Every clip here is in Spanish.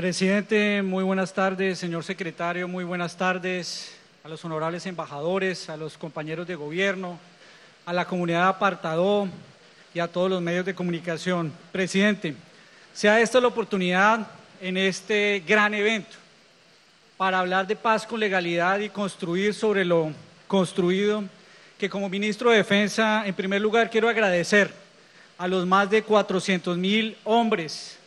Presidente, muy buenas tardes. Señor secretario, muy buenas tardes. A los honorables embajadores, a los compañeros de gobierno, a la comunidad apartado y a todos los medios de comunicación. Presidente, sea esta la oportunidad en este gran evento para hablar de paz con legalidad y construir sobre lo construido, que como ministro de Defensa, en primer lugar, quiero agradecer a los más de 400 mil hombres,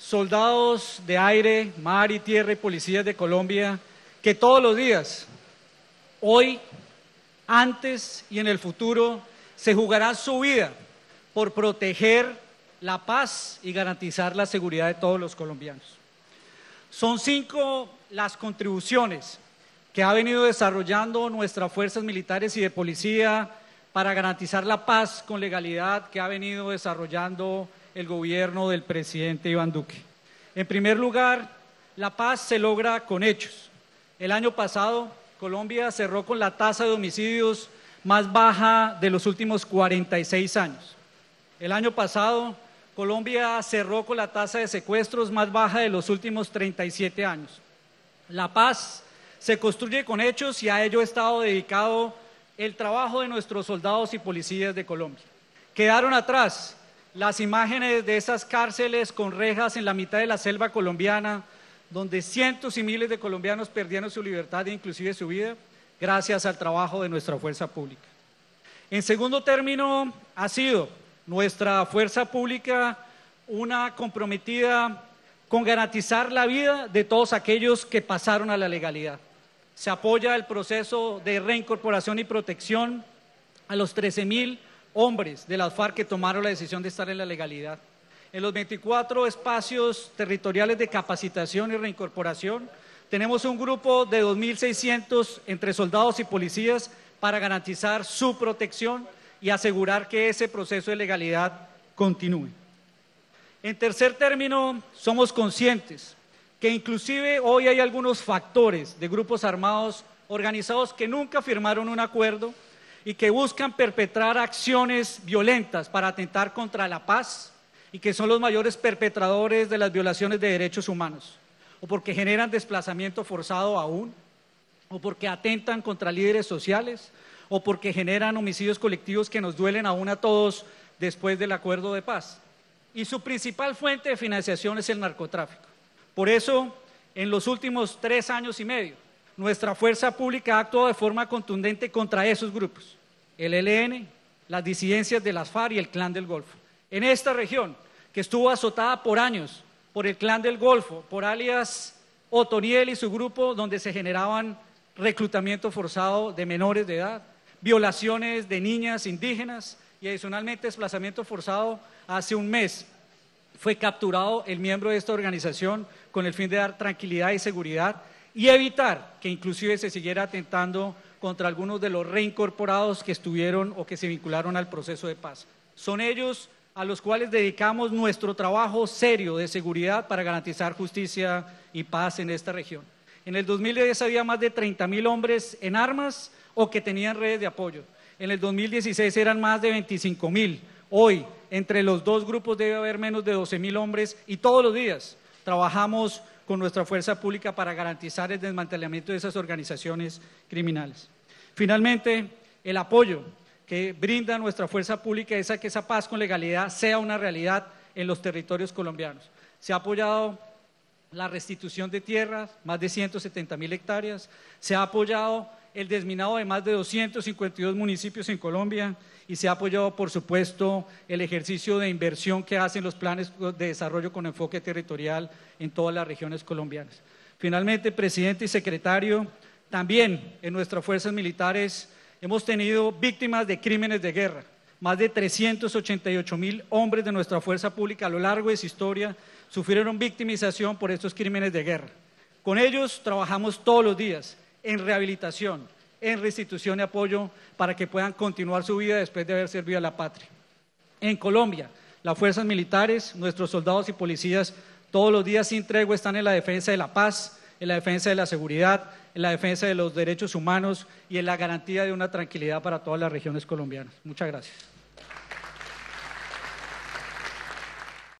soldados de aire, mar y tierra y policías de Colombia, que todos los días, hoy, antes y en el futuro, se jugará su vida por proteger la paz y garantizar la seguridad de todos los colombianos. Son cinco las contribuciones que ha venido desarrollando nuestras fuerzas militares y de policía para garantizar la paz con legalidad que ha venido desarrollando el gobierno del presidente Iván Duque. En primer lugar, la paz se logra con hechos. El año pasado, Colombia cerró con la tasa de homicidios más baja de los últimos 46 años. El año pasado, Colombia cerró con la tasa de secuestros más baja de los últimos 37 años. La paz se construye con hechos y a ello ha estado dedicado el trabajo de nuestros soldados y policías de Colombia. Quedaron atrás las imágenes de esas cárceles con rejas en la mitad de la selva colombiana, donde cientos y miles de colombianos perdieron su libertad e inclusive su vida gracias al trabajo de nuestra fuerza pública. En segundo término, ha sido nuestra fuerza pública una comprometida con garantizar la vida de todos aquellos que pasaron a la legalidad. Se apoya el proceso de reincorporación y protección a los 13 mil hombres de las FARC que tomaron la decisión de estar en la legalidad. En los 24 espacios territoriales de capacitación y reincorporación tenemos un grupo de 2.600 entre soldados y policías para garantizar su protección y asegurar que ese proceso de legalidad continúe. En tercer término, somos conscientes que inclusive hoy hay algunos factores de grupos armados organizados que nunca firmaron un acuerdo y que buscan perpetrar acciones violentas para atentar contra la paz y que son los mayores perpetradores de las violaciones de derechos humanos, o porque generan desplazamiento forzado aún, o porque atentan contra líderes sociales, o porque generan homicidios colectivos que nos duelen aún a todos después del acuerdo de paz y su principal fuente de financiación es el narcotráfico. Por eso, en los últimos tres años y medio, nuestra fuerza pública ha actuado de forma contundente contra esos grupos, el ELN, las disidencias de las FARC y el Clan del Golfo. En esta región, que estuvo azotada por años por el Clan del Golfo, por alias Otoniel y su grupo, donde se generaban reclutamiento forzado de menores de edad, violaciones de niñas indígenas y adicionalmente desplazamiento forzado hace un mes fue capturado el miembro de esta organización con el fin de dar tranquilidad y seguridad y evitar que inclusive se siguiera atentando contra algunos de los reincorporados que estuvieron o que se vincularon al proceso de paz. Son ellos a los cuales dedicamos nuestro trabajo serio de seguridad para garantizar justicia y paz en esta región. En el 2010 había más de 30 mil hombres en armas o que tenían redes de apoyo. En el 2016 eran más de 25 mil. Hoy, entre los dos grupos debe haber menos de 12 mil hombres y todos los días trabajamos con nuestra fuerza pública para garantizar el desmantelamiento de esas organizaciones criminales. Finalmente, el apoyo que brinda nuestra fuerza pública es a que esa paz con legalidad sea una realidad en los territorios colombianos. Se ha apoyado la restitución de tierras, más de 170 mil hectáreas, se ha apoyado el desminado de más de 252 municipios en Colombia y se ha apoyado, por supuesto, el ejercicio de inversión que hacen los planes de desarrollo con enfoque territorial en todas las regiones colombianas. Finalmente, presidente y secretario, también en nuestras fuerzas militares hemos tenido víctimas de crímenes de guerra. Más de 388 mil hombres de nuestra fuerza pública a lo largo de su historia sufrieron victimización por estos crímenes de guerra. Con ellos trabajamos todos los días en rehabilitación, en restitución y apoyo para que puedan continuar su vida después de haber servido a la patria. En Colombia, las fuerzas militares, nuestros soldados y policías todos los días sin tregua están en la defensa de la paz, en la defensa de la seguridad, en la defensa de los derechos humanos y en la garantía de una tranquilidad para todas las regiones colombianas. Muchas gracias.